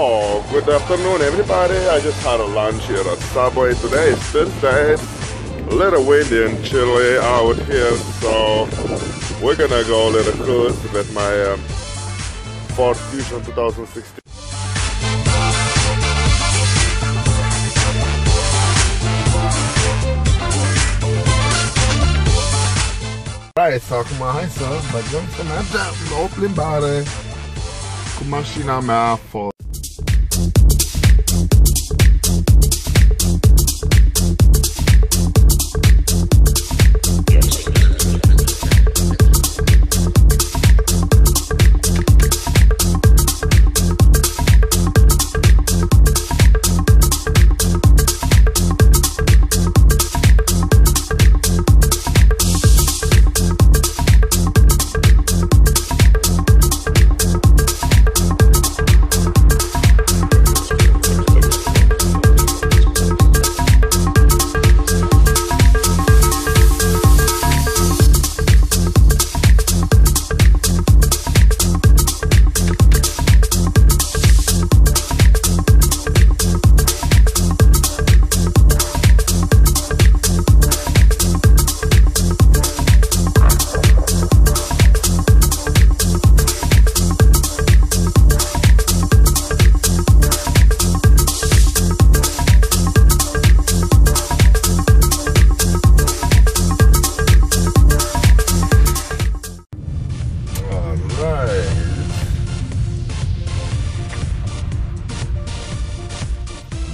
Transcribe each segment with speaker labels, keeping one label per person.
Speaker 1: Oh, good afternoon, everybody. I just had a lunch here at Subway. Today is Thursday. A little windy and chilly out here, so we're gonna go a little cruise with my um, Ford Fusion 2016. Right, so acum hai să băgăm să mergem la o plimbare cu mașina mea Ford. Alright.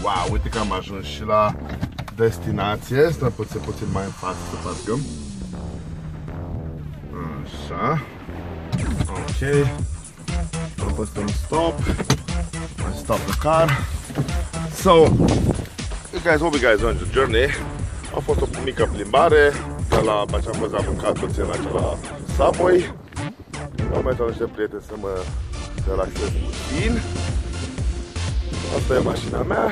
Speaker 1: Wow, uite că am ajuns și la destinație. Stă puțin, puțin mai în față să parcăm. Așa. Ok. Apăsăm stop. I stop the car. So, you guys, hope you guys enjoyed the journey. A fost o mică plimbare de la ce am fost am mâncat puțin la Subway. Am mai dat niște prieteni să mă relaxez puțin. Asta e mașina mea.